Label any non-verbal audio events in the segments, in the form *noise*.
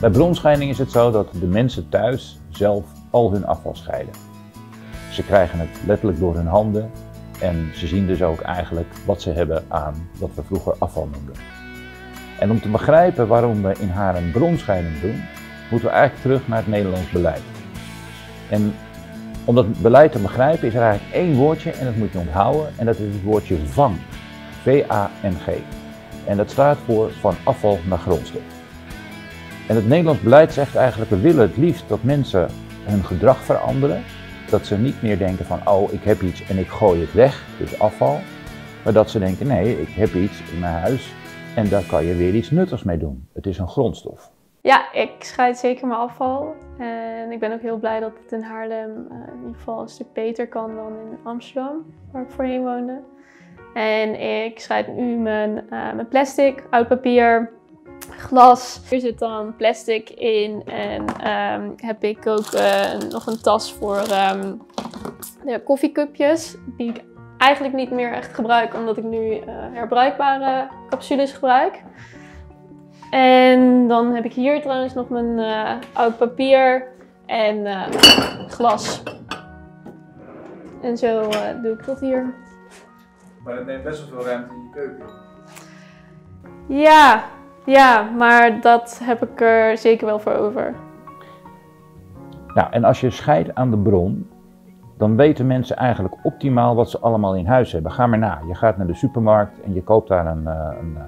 Bij bronscheiding is het zo dat de mensen thuis zelf al hun afval scheiden. Ze krijgen het letterlijk door hun handen en ze zien dus ook eigenlijk wat ze hebben aan wat we vroeger afval noemden. En om te begrijpen waarom we in haar een bronscheiding doen, moeten we eigenlijk terug naar het Nederlands beleid. En om dat beleid te begrijpen is er eigenlijk één woordje en dat moet je onthouden en dat is het woordje VANG. V-A-N-G. En dat staat voor van afval naar grondstof. En het Nederlands beleid zegt eigenlijk, we willen het liefst dat mensen hun gedrag veranderen. Dat ze niet meer denken van, oh ik heb iets en ik gooi het weg, dus afval. Maar dat ze denken, nee, ik heb iets in mijn huis en daar kan je weer iets nuttigs mee doen. Het is een grondstof. Ja, ik scheid zeker mijn afval. En ik ben ook heel blij dat het in Haarlem uh, in ieder geval een stuk beter kan dan in Amsterdam, waar ik voorheen woonde. En ik scheid nu mijn, uh, mijn plastic, oud papier, glas. Hier zit dan plastic in en um, heb ik ook uh, nog een tas voor um, de koffiecupjes. Die ik eigenlijk niet meer echt gebruik omdat ik nu uh, herbruikbare capsules gebruik. En dan heb ik hier trouwens nog mijn uh, oud papier en glas. En zo doe ik dat hier. Maar dat neemt best wel veel ruimte in je keuken. Ja, ja, maar dat heb ik er zeker wel voor over. Nou, en als je scheidt aan de bron, dan weten mensen eigenlijk optimaal wat ze allemaal in huis hebben. Ga maar na. Je gaat naar de supermarkt en je koopt daar een, eh, een, eh,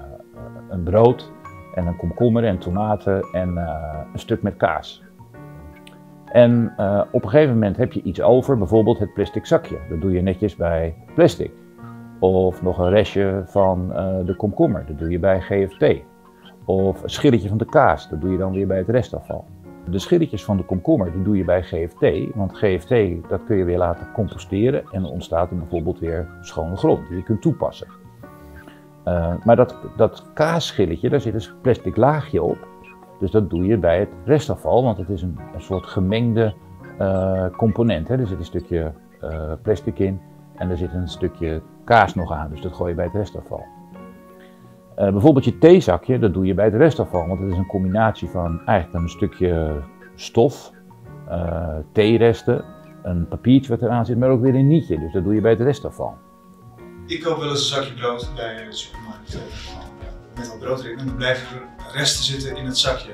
een brood en een komkommer en tomaten en uh, een stuk met kaas. En op een gegeven moment heb je iets over, bijvoorbeeld het plastic zakje. Dat doe je netjes bij plastic. Of nog een restje van de komkommer, dat doe je bij GFT. Of schilletje van de kaas, dat doe je dan weer bij het restafval. De schilletjes van de komkommer die doe je bij GFT, want GFT dat kun je weer laten composteren en dan ontstaat er bijvoorbeeld weer schone grond die je kunt toepassen. Uh, maar dat, dat kaasschilletje, daar zit een plastic laagje op. Dus dat doe je bij het restafval, want het is een, een soort gemengde uh, component. Hè. Er zit een stukje uh, plastic in en er zit een stukje kaas nog aan, dus dat gooi je bij het restafval. Uh, bijvoorbeeld je theezakje, dat doe je bij het restafval, want het is een combinatie van eigenlijk een stukje stof, uh, theeresten, een papiertje wat eraan zit, maar ook weer een nietje, dus dat doe je bij het restafval. Ik koop wel eens een zakje brood bij de supermarkt met wat brood erin en dan blijven er resten zitten in het zakje.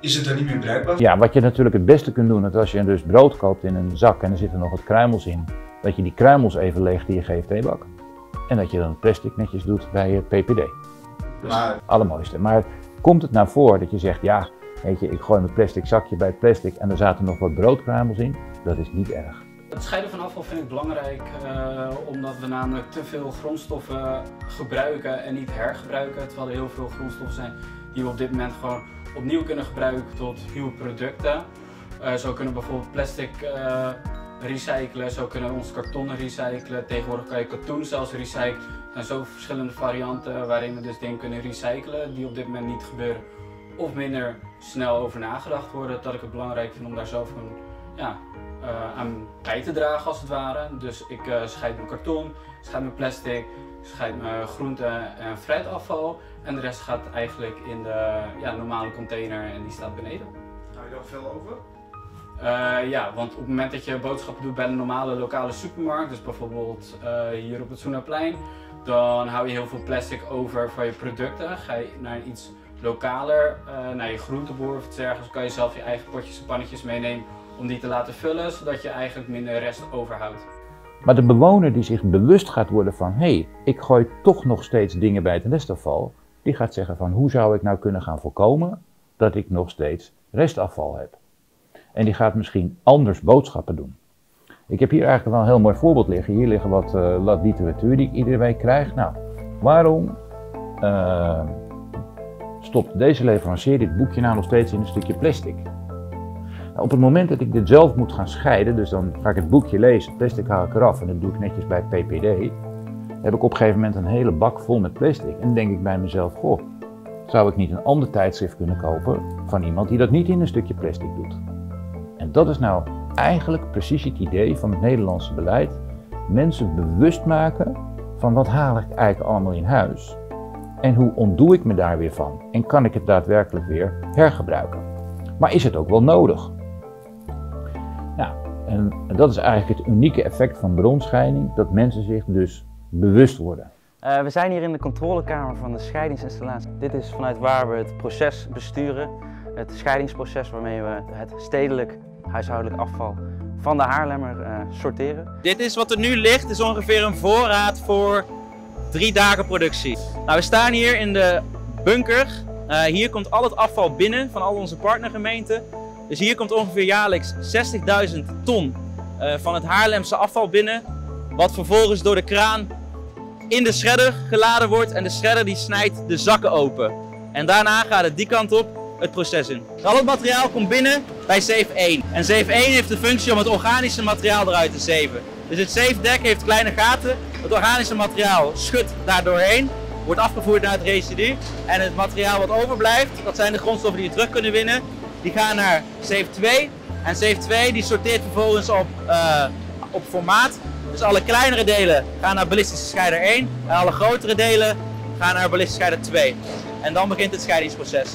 Is het dan niet meer bruikbaar? Ja, wat je natuurlijk het beste kunt doen, is als je dus brood koopt in een zak en er zitten nog wat kruimels in, dat je die kruimels even leegt in je GFT-bak. En dat je dan het plastic netjes doet bij je PPD. Dus maar... het allermooiste. Maar komt het nou voor dat je zegt, ja, weet je, ik gooi mijn plastic zakje bij het plastic en er zaten nog wat broodkruimels in? Dat is niet erg. Het scheiden van afval vind ik belangrijk, uh, omdat we namelijk te veel grondstoffen gebruiken en niet hergebruiken. Terwijl er heel veel grondstoffen zijn die we op dit moment gewoon opnieuw kunnen gebruiken tot nieuwe producten. Uh, zo kunnen we bijvoorbeeld plastic uh, recyclen, zo kunnen we ons kartonnen recyclen. Tegenwoordig kan je katoen zelfs recyclen. Er zijn zo verschillende varianten waarin we dus dingen kunnen recyclen die op dit moment niet gebeuren. Of minder snel over nagedacht worden. Dat ik het belangrijk vind om daar zelf een, ja, uh, aan bij te dragen als het ware. Dus ik uh, scheid mijn karton, scheid mijn plastic, scheid mijn groente en fruitafval. En de rest gaat eigenlijk in de ja, normale container en die staat beneden. Hou je daar veel over? Uh, ja, want op het moment dat je boodschappen doet bij een normale lokale supermarkt, dus bijvoorbeeld uh, hier op het Soenaplein, dan hou je heel veel plastic over voor je producten. Ga je naar iets lokaler, uh, naar je groenteboer of iets kan je zelf je eigen potjes en pannetjes meenemen om die te laten vullen, zodat je eigenlijk minder rest overhoudt. Maar de bewoner die zich bewust gaat worden van, hé, hey, ik gooi toch nog steeds dingen bij het restafval, die gaat zeggen van, hoe zou ik nou kunnen gaan voorkomen dat ik nog steeds restafval heb? En die gaat misschien anders boodschappen doen. Ik heb hier eigenlijk wel een heel mooi voorbeeld liggen. Hier liggen wat uh, literatuur die ik iedere week krijg. Nou, waarom uh, stopt deze leverancier dit boekje nou nog steeds in een stukje plastic? Nou, op het moment dat ik dit zelf moet gaan scheiden, dus dan ga ik het boekje lezen, plastic haal ik eraf en dat doe ik netjes bij PPD, heb ik op een gegeven moment een hele bak vol met plastic. En dan denk ik bij mezelf, goh, zou ik niet een ander tijdschrift kunnen kopen van iemand die dat niet in een stukje plastic doet? Dat is nou eigenlijk precies het idee van het Nederlandse beleid. Mensen bewust maken van wat haal ik eigenlijk allemaal in huis. En hoe ontdoe ik me daar weer van? En kan ik het daadwerkelijk weer hergebruiken? Maar is het ook wel nodig? Nou, en dat is eigenlijk het unieke effect van bronscheiding, dat mensen zich dus bewust worden. Uh, we zijn hier in de controlekamer van de scheidingsinstallatie. Dit is vanuit waar we het proces besturen. Het scheidingsproces waarmee we het stedelijk huishoudelijk afval van de Haarlemmer uh, sorteren. Dit is wat er nu ligt, is ongeveer een voorraad voor drie dagen productie. Nou, we staan hier in de bunker. Uh, hier komt al het afval binnen van al onze partnergemeenten. Dus hier komt ongeveer jaarlijks 60.000 ton uh, van het Haarlemse afval binnen. Wat vervolgens door de kraan in de shredder geladen wordt. En de shredder die snijdt de zakken open. En daarna gaat het die kant op het proces in. Al het materiaal komt binnen bij Safe 1. En Safe 1 heeft de functie om het organische materiaal eruit te zeven. Dus het safe deck heeft kleine gaten. Het organische materiaal schudt daar doorheen, wordt afgevoerd naar het residu. En het materiaal wat overblijft, dat zijn de grondstoffen die je terug kunnen winnen, die gaan naar Safe 2. En Safe 2 die sorteert vervolgens op, uh, op formaat. Dus alle kleinere delen gaan naar ballistische scheider 1 en alle grotere delen gaan naar ballistische scheider 2. En dan begint het scheidingsproces.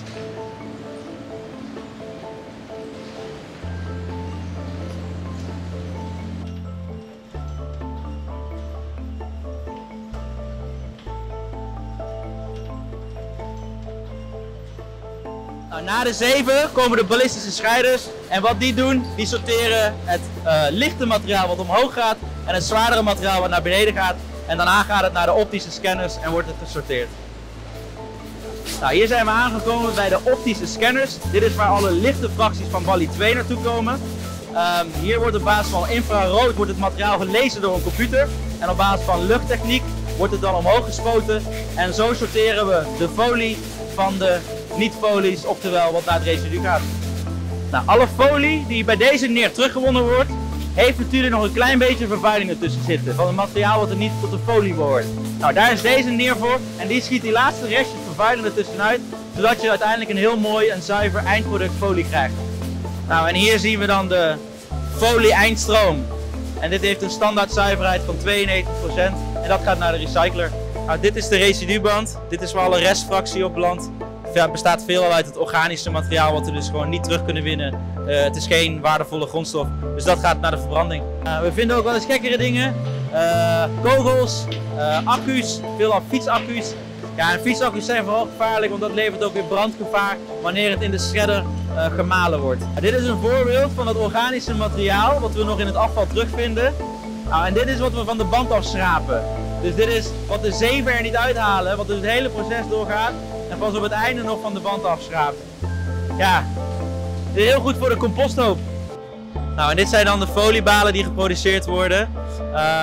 Na de zeven komen de ballistische scheiders. En wat die doen, die sorteren het uh, lichte materiaal wat omhoog gaat en het zwaardere materiaal wat naar beneden gaat. En daarna gaat het naar de optische scanners en wordt het gesorteerd. Nou, hier zijn we aangekomen bij de optische scanners. Dit is waar alle lichte fracties van Bali 2 naartoe komen. Um, hier wordt op basis van infrarood wordt het materiaal gelezen door een computer. En op basis van luchttechniek wordt het dan omhoog gespoten. En zo sorteren we de folie van de niet-folies, oftewel wat naar het residu gaat. Nou, alle folie die bij deze neer teruggewonnen wordt, heeft natuurlijk nog een klein beetje vervuiling ertussen zitten. Van het materiaal wat er niet tot de folie behoort. Nou, daar is deze neer voor en die schiet die laatste restjes vervuiling ertussenuit. Zodat je uiteindelijk een heel mooi en zuiver eindproduct folie krijgt. Nou, en hier zien we dan de folie eindstroom. En dit heeft een standaard zuiverheid van 92% en dat gaat naar de recycler. Nou, dit is de residuband. Dit is waar alle restfractie op belandt ja, bestaat veelal uit het organische materiaal wat we dus gewoon niet terug kunnen winnen. Uh, het is geen waardevolle grondstof, dus dat gaat naar de verbranding. We vinden ook wel eens gekkere dingen. Uh, kogels, accu's, veelal fietsaccu's. Ja, en fietsaccu's zijn vooral gevaarlijk, want dat levert ook weer brandgevaar wanneer het in de shredder gemalen wordt. dit is een voorbeeld van het organische materiaal wat we nog in het afval terugvinden. Nou, en dit is wat we van de band afschrapen. Dus dit is wat de zeven er niet uithalen, wat dus het hele proces doorgaat en pas op het einde nog van de band afschraapt. Ja, heel goed voor de composthoop. Nou, en dit zijn dan de foliebalen die geproduceerd worden.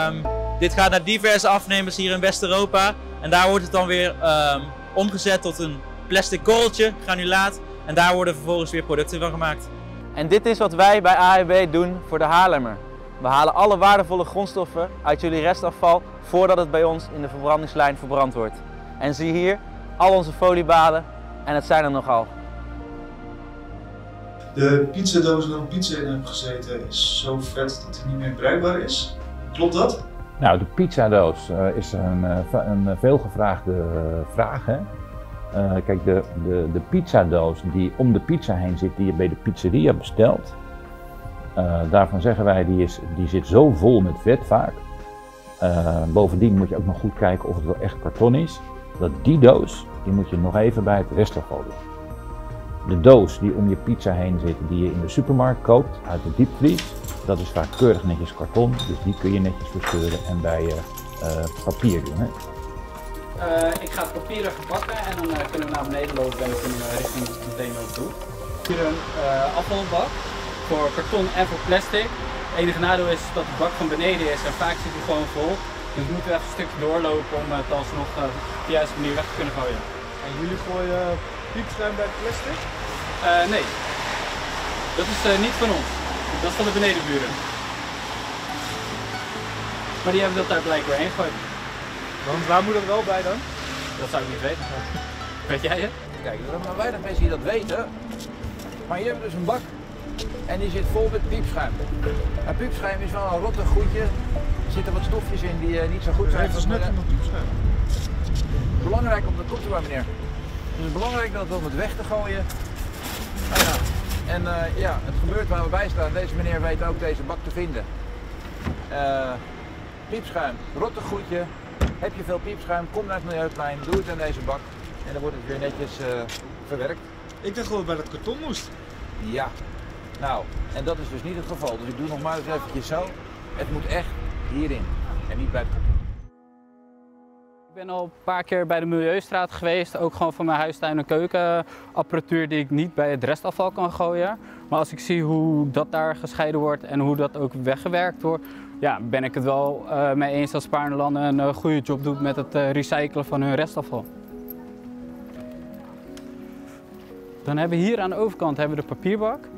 Um, dit gaat naar diverse afnemers hier in West-Europa. En daar wordt het dan weer um, omgezet tot een plastic korreltje, granulaat. En daar worden vervolgens weer producten van gemaakt. En dit is wat wij bij AEB doen voor de Haarlemmer. We halen alle waardevolle grondstoffen uit jullie restafval voordat het bij ons in de verbrandingslijn verbrand wordt. En zie hier, al onze foliebalen en het zijn er nogal. De pizzadoos waar een pizza in heb gezeten is zo vet dat hij niet meer bruikbaar is. Klopt dat? Nou, de pizzadoos uh, is een, uh, een veelgevraagde uh, vraag. Hè? kijk, de, de, de pizzadoos die om de pizza heen zit, die je bij de pizzeria bestelt, daarvan zeggen wij die, is, die zit zo vol met vet vaak. bovendien moet je ook nog goed kijken of het wel echt karton is dat die doos, die moet je nog even bij het restafval doen. De doos die om je pizza heen zit, die je in de supermarkt koopt uit de diepvries, dat is vaak keurig netjes karton, dus die kun je netjes verscheuren en bij uh, papier doen. Hè? Uh, ik ga het papier even pakken en dan uh, kunnen we naar beneden lopen en dan kunnen we richting de container toe. Hier een afvalbak voor karton en voor plastic. Het enige nadeel is dat de bak van beneden is en vaak zit hij gewoon vol. Dus we moeten even een stukje doorlopen om het alsnog uh, op de juiste manier weg te kunnen gooien. En jullie gooien piepschuim bij plastic? Uh, nee, dat is uh, niet van ons. Dat is van de benedenburen. Maar die hebben dat daar blijkbaar heen gegooid. Want waar moet dat wel bij dan? Dat zou ik niet weten. Weet jij het? Kijk, er zijn maar weinig mensen die dat weten. Maar hier hebben we dus een bak en die zit vol met piepschuim. En piepschuim is wel een rottig goedje zitten wat stofjes in die uh, niet zo goed zijn. Het is net piepschuim. Belangrijk om, dat er maar meneer. Het is belangrijk dat om het weg te gooien. Nou ja, en eh, ja, het gebeurt waar we bij staan. Deze meneer weet ook deze bak te vinden. Eh, piepschuim, rottegoedje. Heb je veel piepschuim, kom naar het Milieuplein, doe het in deze bak. En dan wordt het weer netjes eh, verwerkt. Ik dacht dat het bij dat karton moest. Ja, nou, en dat is dus niet het geval. Dus ik doe nog maar eens eventjes zo. Het moet echt hierin en niet bij. Ik ben al een paar keer bij de Milieustraat geweest, ook gewoon voor mijn huistuin en keukenapparatuur die ik niet bij het restafval kan gooien. Maar als ik zie hoe dat daar gescheiden wordt en hoe dat ook weggewerkt wordt, ja, ben ik het wel eh, mee eens dat Spaarnelanden een eh, goede job doet met het eh, recyclen van hun restafval. Dan hebben we hier aan de overkant hebben we de papierbak.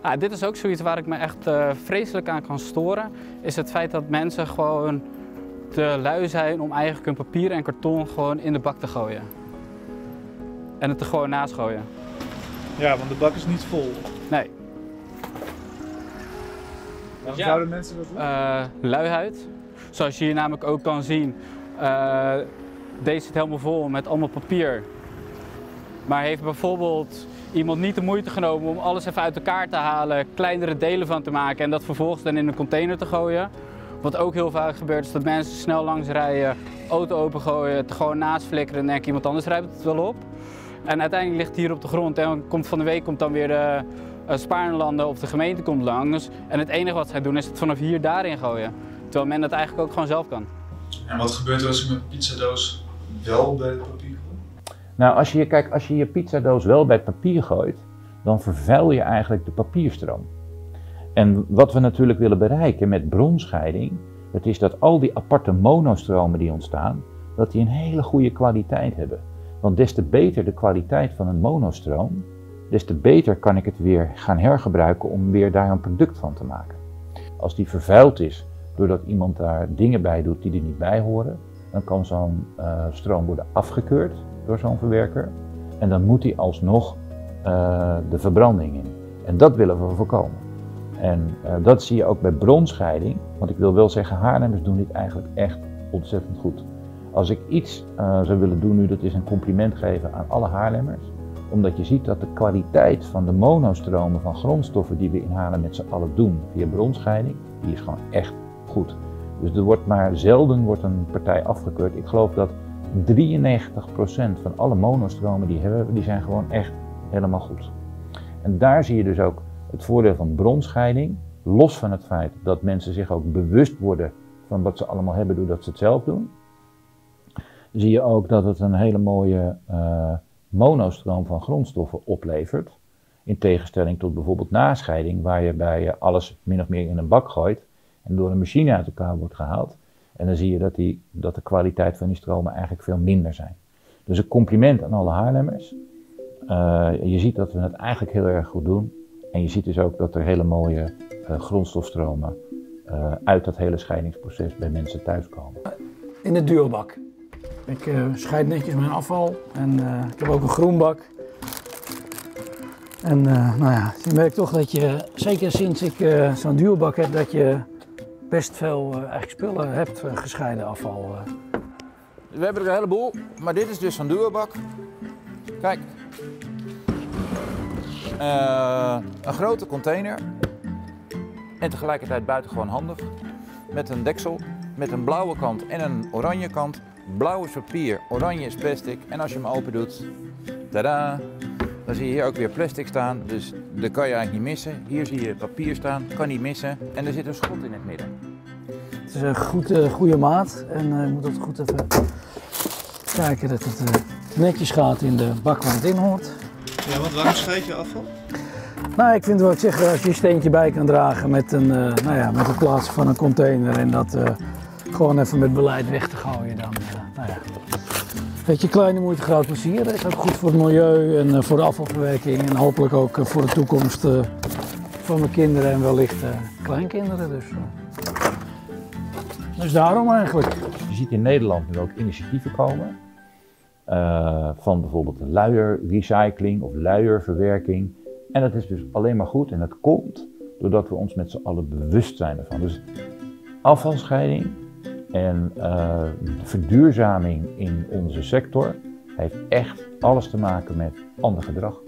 Ah, dit is ook zoiets waar ik me echt eh, vreselijk aan kan storen. Is het feit dat mensen gewoon te lui zijn om eigenlijk hun papier en karton gewoon in de bak te gooien. En het er gewoon naast gooien. Ja, want de bak is niet vol. Nee, Waarom Ja. zouden mensen dat doen? eh luiheid. Zoals je hier namelijk ook kan zien. eh, deze zit helemaal vol met allemaal papier. Maar heeft bijvoorbeeld iemand niet de moeite genomen om alles even uit elkaar te halen, kleinere delen van te maken en dat vervolgens dan in een container te gooien. Wat ook heel vaak gebeurt is dat mensen snel langs rijden, auto opengooien, het gewoon naast flikkeren en denken iemand anders rijdt het wel op. En uiteindelijk ligt het hier op de grond en komt van de week komt dan weer de uh, Spaarnlanden of de gemeente komt langs. En het enige wat zij doen is het vanaf hier daarin gooien. Terwijl men dat eigenlijk ook gewoon zelf kan. En wat gebeurt er als ik mijn pizzadoos wel bij het papier? Nou, als je, kijk, als je je pizzadoos wel bij papier gooit, dan vervuil je eigenlijk de papierstroom. En wat we natuurlijk willen bereiken met bronscheiding, dat is dat al die aparte monostromen die ontstaan, dat die een hele goede kwaliteit hebben. Want des te beter de kwaliteit van een monostroom, des te beter kan ik het weer gaan hergebruiken om weer daar een product van te maken. Als die vervuild is doordat iemand daar dingen bij doet die er niet bij horen, dan kan zo'n eh, stroom worden afgekeurd door zo'n verwerker. En dan moet hij alsnog eh, de verbranding in. En dat willen we voorkomen. En eh, dat zie je ook bij bronscheiding. Want ik wil wel zeggen, Haarlemmers doen dit eigenlijk echt ontzettend goed. Als ik iets eh, zou willen doen nu, dat is een compliment geven aan alle Haarlemmers. Omdat je ziet dat de kwaliteit van de monostromen van grondstoffen die we in Haarlem met z'n allen doen via bronscheiding, die is gewoon echt goed. Dus er wordt maar zelden wordt een partij afgekeurd. Ik geloof dat 93% van alle monostromen die hebben, die zijn gewoon echt helemaal goed. En daar zie je dus ook het voordeel van bronscheiding, los van het feit dat mensen zich ook bewust worden van wat ze allemaal hebben doordat ze het zelf doen. Zie je ook dat het een hele mooie uh, monostroom van grondstoffen oplevert. In tegenstelling tot bijvoorbeeld nascheiding, waar je bij alles min of meer in een bak gooit en door een machine uit elkaar wordt gehaald. En dan zie je dat, die, dat de kwaliteit van die stromen eigenlijk veel minder zijn. Dus een compliment aan alle Haarlemmers. Uh, je ziet dat we het eigenlijk heel erg goed doen. En je ziet dus ook dat er hele mooie uh, grondstofstromen uh, uit dat hele scheidingsproces bij mensen thuiskomen. In de duurbak. Ik scheid netjes mijn afval en ik heb ook een groenbak. En nou ja, je merkt toch dat je, zeker sinds ik zo'n duurbak heb, dat je best veel uh, eigenlijk spullen hebt, uh, gescheiden afval. Uh. We hebben er een heleboel, maar dit is dus een duurbak. Kijk. Een grote container. En tegelijkertijd buitengewoon handig. Met een deksel, met een blauwe kant en een oranje kant. Blauw is papier, oranje is plastic. En als je hem open doet, tada, dan zie je hier ook weer plastic staan. Dus dat kan je eigenlijk niet missen. Hier zie je papier staan, kan niet missen. En er zit een schot in het midden. Het is een goed, uh, goede maat en uh, je moet het goed even kijken dat het uh, netjes gaat in de bak waar het in hoort. Ja, want waarom scheid je afval? Nou, ik vind wat ik zeg, als je een steentje bij kan dragen met, een, nou ja, met het plaatsen van een container en dat gewoon even met beleid weg te gooien, dan nou ja. Weet je, kleine moeite, groot plezier. Dat is ook goed voor het milieu en voor de afvalverwerking en hopelijk ook voor de toekomst van mijn kinderen en wellicht kleinkinderen. Dus, dus daarom eigenlijk. Je ziet in Nederland nu ook initiatieven komen. Van bijvoorbeeld luierrecycling of luierverwerking. En dat is dus alleen maar goed en dat komt doordat we ons met z'n allen bewust zijn ervan. Dus afvalscheiding En uh, verduurzaming in onze sector heeft echt alles te maken met ander gedrag.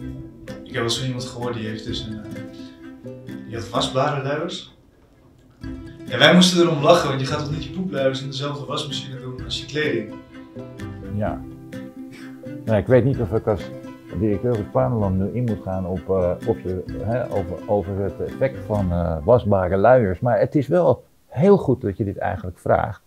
Ik heb wel van iemand gehoord die heeft dus een, uh, die had wasbare luiers. Ja, wij moesten erom lachen, want je gaat toch niet je poepluiers in dezelfde wasmachine doen als je kleding. Ja. Nou, ik weet niet of ik als directeur van Spaanland nu in moet gaan op, uh, op je, hè, over, over het effect van uh, wasbare luiers. Maar het is wel heel goed dat je dit eigenlijk vraagt.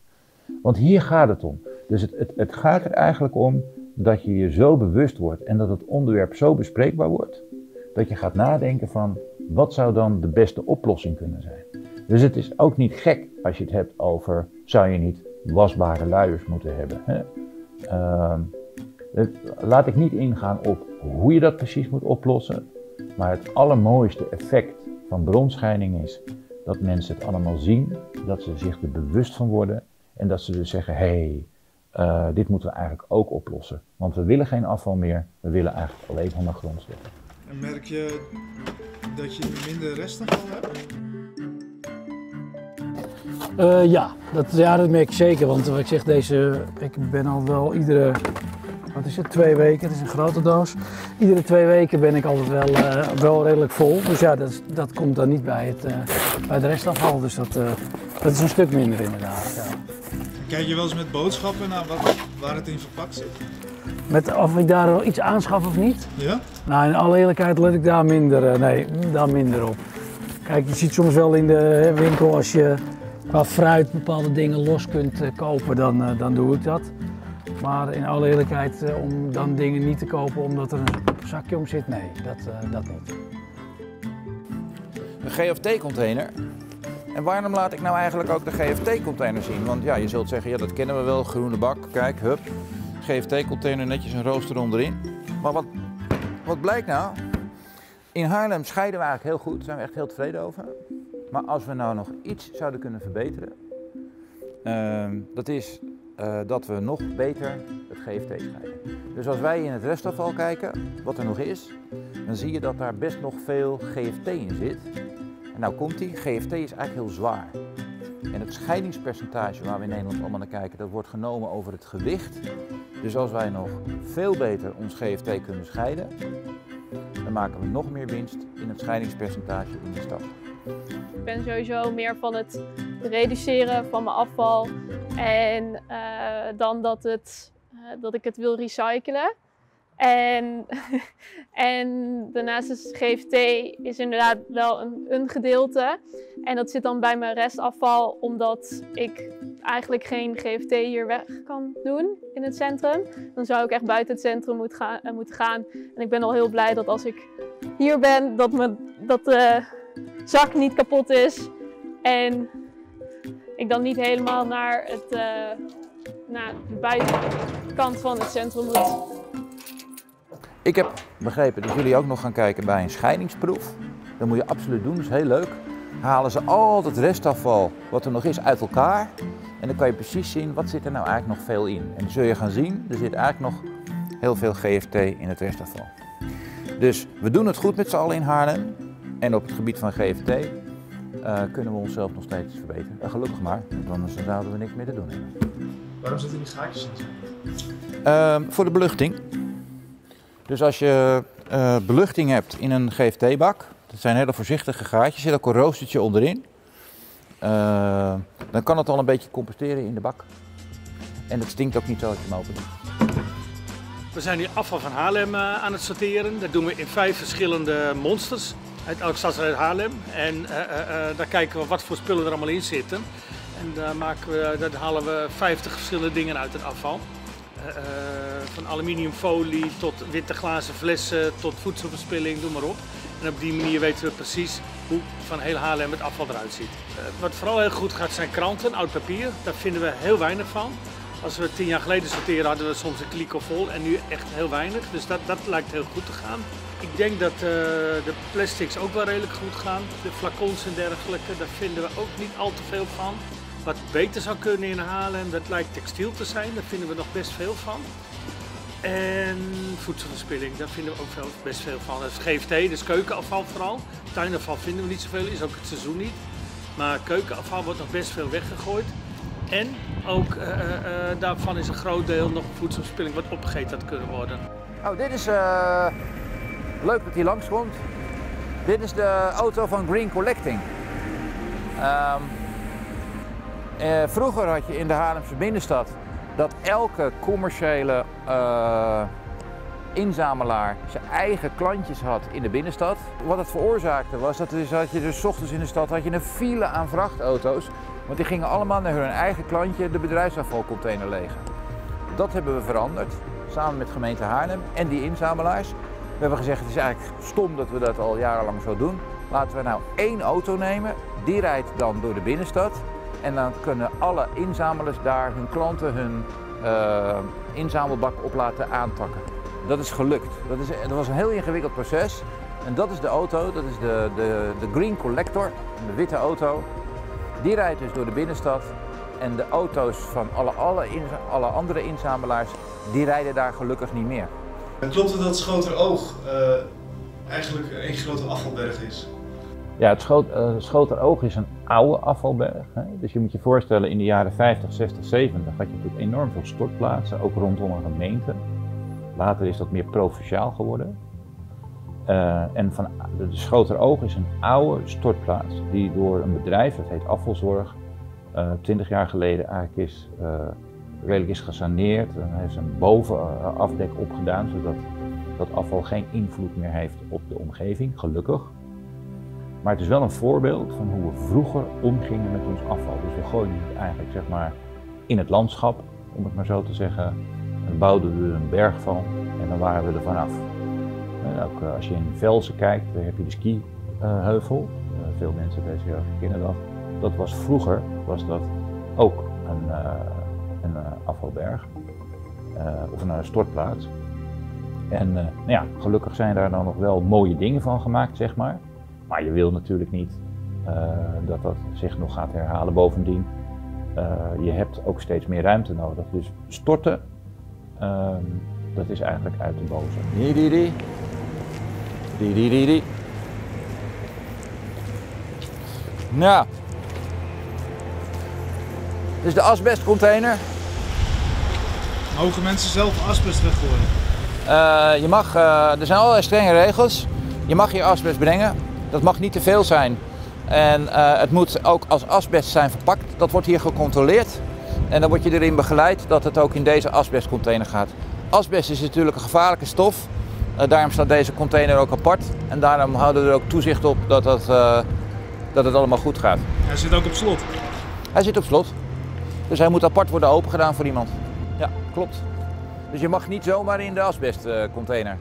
Want hier gaat het om. Dus het, het, het gaat er eigenlijk om dat je je zo bewust wordt en dat het onderwerp zo bespreekbaar wordt, dat je gaat nadenken van wat zou dan de beste oplossing kunnen zijn. Dus het is ook niet gek als je het hebt over zou je niet wasbare luiers moeten hebben. Hè? Het, laat ik niet ingaan op hoe je dat precies moet oplossen, maar het allermooiste effect van bronscheiding is dat mensen het allemaal zien, dat ze zich er bewust van worden en dat ze dus zeggen: hé, hey, uh, dit moeten we eigenlijk ook oplossen. Want we willen geen afval meer, we willen eigenlijk alleen maar grondstoffen. En merk je dat je minder restafval hebt? Uh, ja, dat, ja, dat merk ik zeker. Want wat ik zeg, deze, ik ben al wel iedere, wat is het, twee weken, het is een grote doos. Iedere twee weken ben ik altijd wel, uh, wel redelijk vol. Dus ja, dat, dat komt dan niet bij het, uh, bij het restafval. Dus dat, dat is een stuk minder inderdaad. Ja. Kijk je wel eens met boodschappen naar wat, waar het in verpakt zit? Met of ik daar iets aanschaf of niet? Ja? Nou, in alle eerlijkheid let ik daar minder, nee, daar minder op. Kijk, je ziet soms wel in de winkel als je qua fruit bepaalde dingen los kunt uh, kopen, dan, uh, dan doe ik dat. Maar in alle eerlijkheid, om dan dingen niet te kopen omdat er een zakje om zit, nee, dat, dat niet. Een GFT-container. En waarom laat ik nou eigenlijk ook de GFT-container zien? Want ja, je zult zeggen, ja dat kennen we wel, groene bak, kijk, hup. GFT-container, netjes een rooster onderin. Maar wat, wat blijkt nou? In Haarlem scheiden we eigenlijk heel goed, daar zijn we echt heel tevreden over. Maar als we nou nog iets zouden kunnen verbeteren, uh, dat is uh, dat we nog beter het GFT scheiden. Dus als wij in het restafval kijken, wat er nog is, dan zie je dat daar best nog veel GFT in zit. En nou komt die, GFT is eigenlijk heel zwaar. En het scheidingspercentage waar we in Nederland allemaal naar kijken, dat wordt genomen over het gewicht. Dus als wij nog veel beter ons GFT kunnen scheiden, dan maken we nog meer winst in het scheidingspercentage in de stad. Ik ben sowieso meer van het reduceren van mijn afval en uh, dan dat, het, uh, dat ik het wil recyclen. En, *laughs* en daarnaast is GFT is inderdaad wel een, een gedeelte. En dat zit dan bij mijn restafval, omdat ik eigenlijk geen GFT hier weg kan doen in het centrum. Dan zou ik echt buiten het centrum moet gaan, uh, moeten gaan. En ik ben al heel blij dat als ik hier ben, dat, me, dat de zak niet kapot is. En ik dan niet helemaal naar, het, uh, naar de buitenkant van het centrum moet. Ik heb begrepen dat jullie ook nog gaan kijken bij een scheidingsproef. Dat moet je absoluut doen, dat is heel leuk. Halen ze al het restafval wat er nog is uit elkaar. En dan kan je precies zien wat zit er nou eigenlijk nog veel in. En dan zul je gaan zien, er zit eigenlijk nog heel veel GFT in het restafval. Dus we doen het goed met z'n allen in Haarlem. En op het gebied van GFT uh, kunnen we onszelf nog steeds verbeteren. En gelukkig maar, want anders zouden we niks meer te doen hebben. Waarom zitten die gaatjes in? Uh, voor de beluchting. Dus als je uh, beluchting hebt in een GFT-bak, dat zijn hele voorzichtige gaatjes, zit ook een roostertje onderin. Uh, dan kan het al een beetje composteren in de bak. En het stinkt ook niet zo als je hem doet. We zijn hier afval van Haarlem uh, aan het sorteren. Dat doen we in vijf verschillende monsters uit elk stadsdeel Haarlem. En uh, daar kijken we wat voor spullen er allemaal in zitten. En maken we, daar halen we 50 verschillende dingen uit het afval. Van aluminiumfolie tot witte glazen flessen, tot voedselverspilling, noem maar op. En op die manier weten we precies hoe van heel Haarlem het afval eruit ziet. wat vooral heel goed gaat zijn kranten, oud papier. Daar vinden we heel weinig van. Als we tien jaar geleden sorteren hadden we soms een kliko vol en nu echt heel weinig. Dus dat, dat lijkt heel goed te gaan. Ik denk dat uh, de plastics ook wel redelijk goed gaan. De flacons en dergelijke, daar vinden we ook niet al te veel van. Wat beter zou kunnen in Haarlem, dat lijkt textiel te zijn. Daar vinden we nog best veel van. En voedselverspilling, daar vinden we ook best veel van. Is GFT, dus keukenafval vooral. Tuinafval vinden we niet zoveel, is ook het seizoen niet. Maar keukenafval wordt nog best veel weggegooid. En ook eh, eh, eh, daarvan is een groot deel nog voedselverspilling wat opgegeten had kunnen worden. Oh, dit is leuk dat hij langskomt. Dit is de auto van Green Collecting. Ehm, eh, vroeger had je in de Haarlemse binnenstad dat elke commerciële eh, inzamelaar zijn eigen klantjes had in de binnenstad. Wat het veroorzaakte was dat had je dus ochtends in de stad had je een file aan vrachtauto's. Want die gingen allemaal naar hun eigen klantje de bedrijfsafvalcontainer legen. Dat hebben we veranderd, samen met gemeente Haarlem en die inzamelaars. We hebben gezegd, het is eigenlijk stom dat we dat al jarenlang zo doen. Laten we nou één auto nemen, die rijdt dan door de binnenstad. En dan kunnen alle inzamelaars daar hun klanten hun eh, inzamelbak op laten aantakken. Dat is gelukt. Dat, is, dat was een heel ingewikkeld proces. En dat is de auto, dat is de, de, de Green Collector, de witte auto. Die rijdt dus door de binnenstad. En de auto's van alle, alle, alle andere inzamelaars, die rijden daar gelukkig niet meer. Klopt het dat Schoteroog eh eigenlijk één grote afvalberg is? Ja, het eh, is een oude afvalberg. Hè? Dus je moet je voorstellen, in de jaren 50, 60, 70 had je natuurlijk enorm veel stortplaatsen, ook rondom een gemeente. Later is dat meer provinciaal geworden. Eh, en van, de Schoteroog is een oude stortplaats die door een bedrijf, dat heet Afvalzorg, eh 20 jaar geleden eigenlijk is, redelijk is gesaneerd. En er is een bovenafdek opgedaan, zodat dat afval geen invloed meer heeft op de omgeving, gelukkig. Maar het is wel een voorbeeld van hoe we vroeger omgingen met ons afval. Dus we gooiden het eigenlijk zeg maar in het landschap, om het maar zo te zeggen. En bouwden we er een berg van en dan waren we er vanaf. En ook eh, als je in Velsen kijkt, daar heb je de skiheuvel. Uh, veel mensen deze kennen dat. Dat was vroeger was dat ook een, eh, een eh, afvalberg eh, of een eh, stortplaats. En eh, nou ja, gelukkig zijn daar dan nog wel mooie dingen van gemaakt, zeg maar. Maar je wil natuurlijk niet eh, dat dat zich nog gaat herhalen. Bovendien, eh, je hebt ook steeds meer ruimte nodig. Dus storten, ehm, dat is eigenlijk uit de boze. Die, die, die. Die, die, die, die. Nou. Dit is de asbestcontainer. Mogen mensen zelf asbest weggooien? Eh, je mag, eh, er zijn allerlei strenge regels. Je mag je asbest brengen. Dat mag niet te veel zijn. En eh, het moet ook als asbest zijn verpakt. Dat wordt hier gecontroleerd. En dan word je erin begeleid dat het ook in deze asbestcontainer gaat. Asbest is natuurlijk een gevaarlijke stof. Eh, daarom staat deze container ook apart. En daarom houden we er ook toezicht op dat, dat, eh, dat het allemaal goed gaat. Hij zit ook op slot. Hij zit op slot. Dus hij moet apart worden opengedaan voor iemand. Ja, klopt. Dus je mag niet zomaar in de asbestcontainer.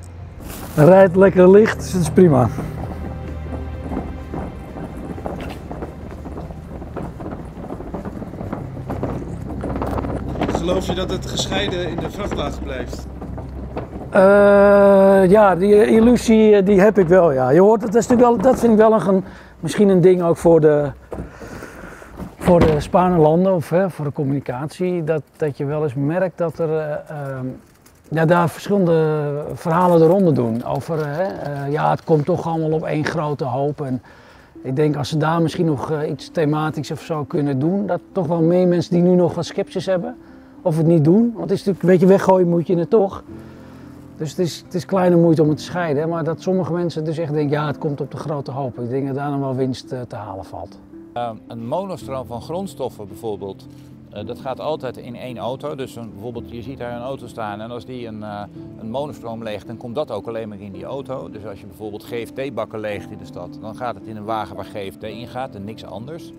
Hij rijdt lekker licht, dus dat is prima. Geloof je dat het gescheiden in de vrachtwagen blijft? Eh, ja, die illusie eh, die heb ik wel. Ja. Je hoort dat, is natuurlijk wel, dat vind ik wel een, misschien een ding ook voor de, voor de Spanelanden of hè, voor de communicatie. Dat, dat je wel eens merkt dat er eh, ehm, ja, daar verschillende verhalen eronder doen. Over eh, eh, ja, het komt toch allemaal op één grote hoop. En ik denk als ze daar misschien nog eh, iets thematisch of zo kunnen doen, dat toch wel meer mensen die nu nog wat sceptisch hebben of het niet doen. Want het is natuurlijk een beetje weggooien moet je het toch. Dus het is, het is kleine moeite om het te scheiden. Maar dat sommige mensen dus echt denken, ja, het komt op de grote hoop. Ik denk dat daar nog wel winst eh, te halen valt. Uh, een monostroom van grondstoffen bijvoorbeeld, uh, dat gaat altijd in één auto. Dus een, bijvoorbeeld, je ziet daar een auto staan en als die een, uh, een monostroom leegt, dan komt dat ook alleen maar in die auto. Dus als je bijvoorbeeld GFT-bakken leegt in de stad, dan gaat het in een wagen waar GFT in gaat en niks anders.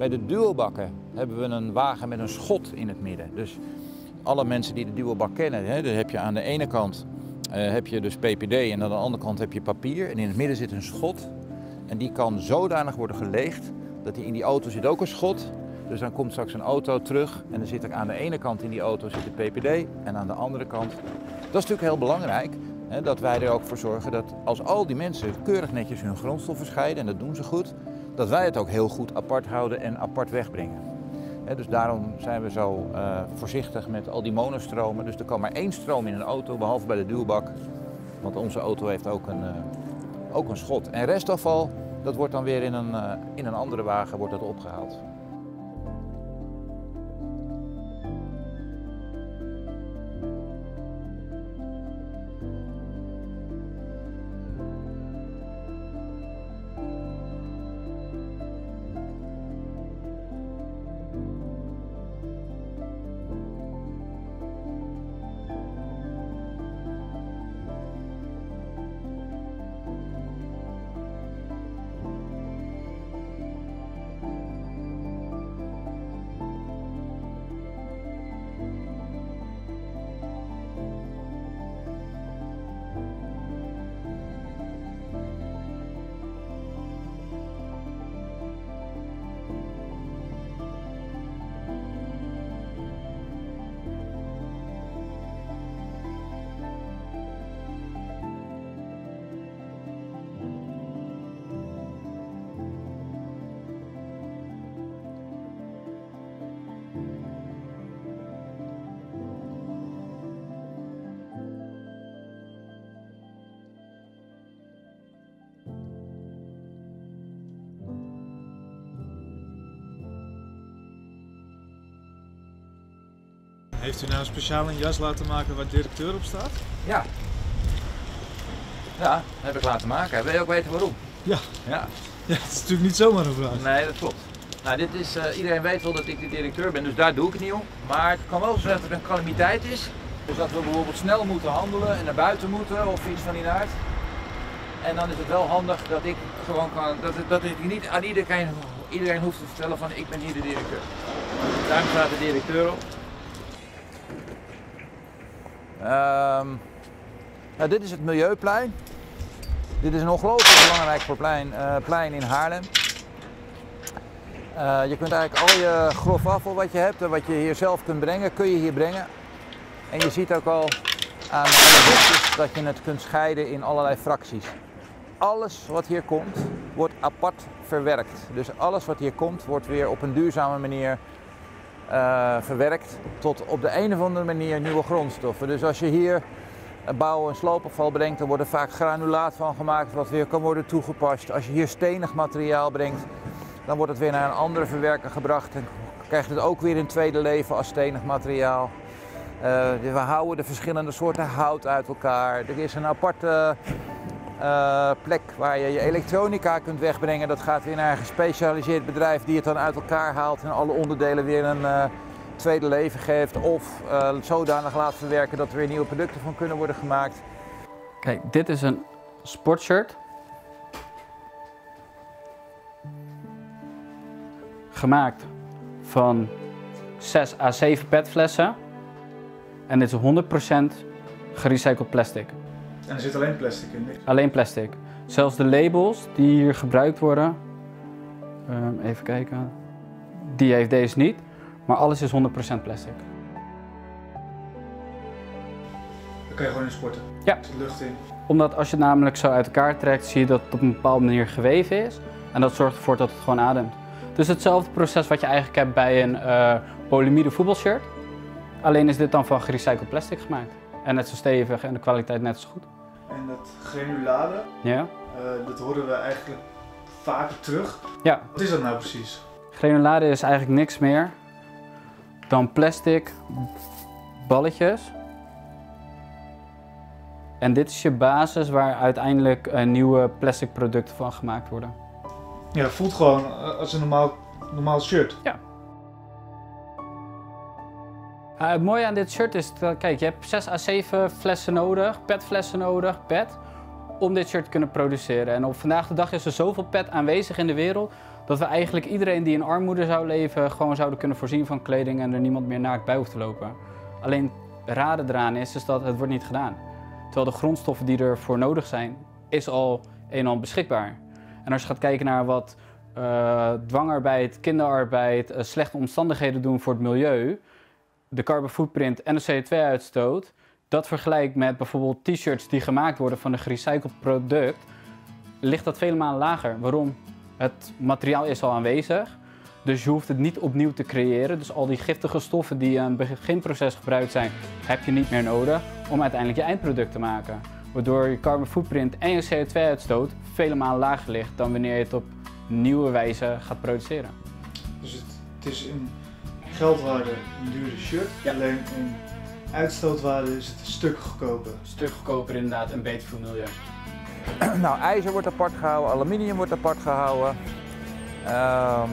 Bij de dualbakken hebben we een wagen met een schot in het midden. Dus alle mensen die de dualbak kennen, hè, dan heb je aan de ene kant uh, heb je dus PPD en aan de andere kant heb je papier. En in het midden zit een schot. En die kan zodanig worden geleegd dat die in die auto zit ook een schot. Dus dan komt straks een auto terug en dan zit er aan de ene kant in die auto zit de PPD en aan de andere kant. Dat is natuurlijk heel belangrijk. Hè, dat wij er ook voor zorgen dat als al die mensen keurig netjes hun grondstoffen scheiden, en dat doen ze goed, dat wij het ook heel goed apart houden en apart wegbrengen. Dus daarom zijn we zo uh, voorzichtig met al die monostromen. Dus er kan maar één stroom in een auto, behalve bij de duwbak. Want onze auto heeft ook een, uh, ook een schot. En restafval, dat wordt dan weer in een, uh, in een andere wagen wordt dat opgehaald. Heeft u nou speciaal een jas laten maken waar directeur op staat? Ja. Ja, heb ik laten maken. Wil je ook weten waarom? Ja. Ja. Ja, het is natuurlijk niet zomaar een vraag. Nee, dat klopt. Nou, dit is, eh, iedereen weet wel dat ik de directeur ben, dus daar doe ik het niet om. Maar het kan wel zo zijn dat er een calamiteit is. Dus dat we bijvoorbeeld snel moeten handelen en naar buiten moeten of iets van die aard. En dan is het wel handig dat ik gewoon kan, dat, het- dat ik niet aan iedereen, iedereen hoeft te vertellen van ik ben hier de directeur. Daar staat de directeur op. Ehm, nou, dit is het Milieuplein. Dit is een ongelooflijk belangrijk plein, eh, plein in Haarlem. Eh, je kunt eigenlijk al je grof afval wat je hebt en wat je hier zelf kunt brengen, kun je hier brengen. En je ziet ook al aan alle bosjes dat je het kunt scheiden in allerlei fracties. Alles wat hier komt, wordt apart verwerkt. Dus alles wat hier komt, wordt weer op een duurzame manier eh, verwerkt tot op de een of andere manier nieuwe grondstoffen. Dus als je hier bouw- en sloopafval brengt, dan wordt er vaak granulaat van gemaakt wat weer kan worden toegepast. Als je hier stenig materiaal brengt, dan wordt het weer naar een andere verwerker gebracht en krijgt het ook weer een tweede leven als stenig materiaal. Eh, we houden de verschillende soorten hout uit elkaar. Er is een aparte eh, plek waar je je elektronica kunt wegbrengen. Dat gaat weer naar een gespecialiseerd bedrijf die het dan uit elkaar haalt en alle onderdelen weer een eh, tweede leven geeft. Of eh, zodanig laat verwerken dat er weer nieuwe producten van kunnen worden gemaakt. Kijk, dit is een sportshirt. Gemaakt van 6 à 7 petflessen. En dit is 100% gerecycled plastic. En er zit alleen plastic in. Alleen plastic. Zelfs de labels die hier gebruikt worden. ehm, even kijken. Die heeft deze niet. Maar alles is 100% plastic. Dan kan je gewoon in sporten. Ja. Er zit lucht in. Omdat als je het namelijk zo uit elkaar trekt, zie je dat het op een bepaalde manier geweven is. En dat zorgt ervoor dat het gewoon ademt. Dus hetzelfde proces wat je eigenlijk hebt bij een eh polymere voetbalshirt. Alleen is dit dan van gerecycled plastic gemaakt. En net zo stevig en de kwaliteit net zo goed. En dat granulade, Ja. eh, dat horen we eigenlijk vaker terug. Ja. Wat is dat nou precies? Granulade is eigenlijk niks meer dan plastic balletjes. En dit is je basis waar uiteindelijk eh, nieuwe plastic producten van gemaakt worden. Ja, het voelt gewoon eh, als een normaal, normaal shirt. Ja. Eh, het mooie aan dit shirt is, dat, kijk, je hebt 6 à 7 flessen nodig, petflessen nodig, pet, om dit shirt te kunnen produceren. En op vandaag de dag is er zoveel pet aanwezig in de wereld, dat we eigenlijk iedereen die in armoede zou leven, gewoon zouden kunnen voorzien van kleding en er niemand meer naakt bij hoeft te lopen. Alleen het rare eraan is, is dat het wordt niet gedaan. Terwijl de grondstoffen die ervoor nodig zijn, is al een en beschikbaar. En als je gaat kijken naar wat eh, dwangarbeid, kinderarbeid, eh, slechte omstandigheden doen voor het milieu, de carbon footprint en de CO2-uitstoot, dat vergelijkt met bijvoorbeeld t-shirts die gemaakt worden van een gerecycled product, ligt dat vele malen lager. Waarom? Het materiaal is al aanwezig, dus je hoeft het niet opnieuw te creëren. Dus al die giftige stoffen die in het beginproces gebruikt zijn, heb je niet meer nodig om uiteindelijk je eindproduct te maken. Waardoor je carbon footprint en je CO2-uitstoot vele malen lager ligt dan wanneer je het op nieuwe wijze gaat produceren. Dus het, het is in geldwaarde een dure shirt. Alleen in uitstootwaarde is het een stuk goedkoper. Een stuk goedkoper inderdaad en beter voor het milieu. *clears throat* nou, ijzer wordt apart gehouden, aluminium wordt apart gehouden. Ehm,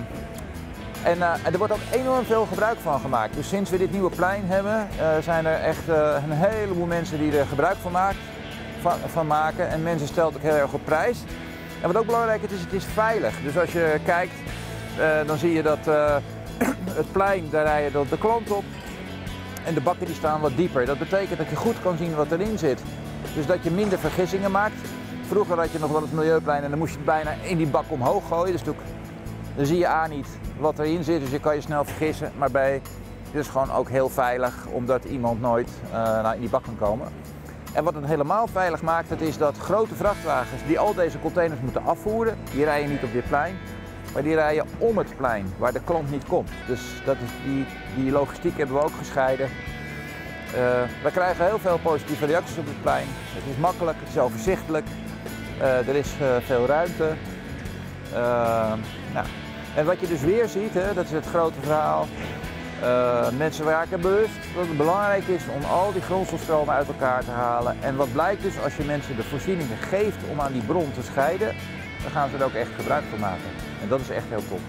en, eh, en er wordt ook enorm veel gebruik van gemaakt. Dus sinds we dit nieuwe plein hebben, eh, zijn er echt eh, een heleboel mensen die er gebruik van, maakt, van, van maken. En mensen stelt ook heel erg op prijs. En wat ook belangrijk is, het is veilig. Dus als je kijkt, eh, dan zie je dat eh, *coughs* het plein, daar rij je de, klant op. En de bakken die staan wat dieper. Dat betekent dat je goed kan zien wat erin zit. Dus dat je minder vergissingen maakt. Vroeger had je nog wel het milieuplein en dan moest je het bijna in die bak omhoog gooien. Dus dan zie je A niet wat erin zit, dus je kan je snel vergissen. Maar B, het is gewoon ook heel veilig, omdat iemand nooit eh, in die bak kan komen. En wat het helemaal veilig maakt, dat is dat grote vrachtwagens die al deze containers moeten afvoeren, die rijden niet op dit plein, maar die rijden om het plein waar de klant niet komt. Dus dat is die, die logistiek hebben we ook gescheiden. Eh, we krijgen heel veel positieve reacties op het plein. Het is makkelijk, het is overzichtelijk. Eh, er is eh, veel ruimte. Nou. En wat je dus weer ziet, hè, dat is het grote verhaal. mensen raken bewust dat het belangrijk is om al die grondstofstromen uit elkaar te halen. En wat blijkt dus als je mensen de voorzieningen geeft om aan die bron te scheiden, dan gaan ze er ook echt gebruik van maken. En dat is echt heel top.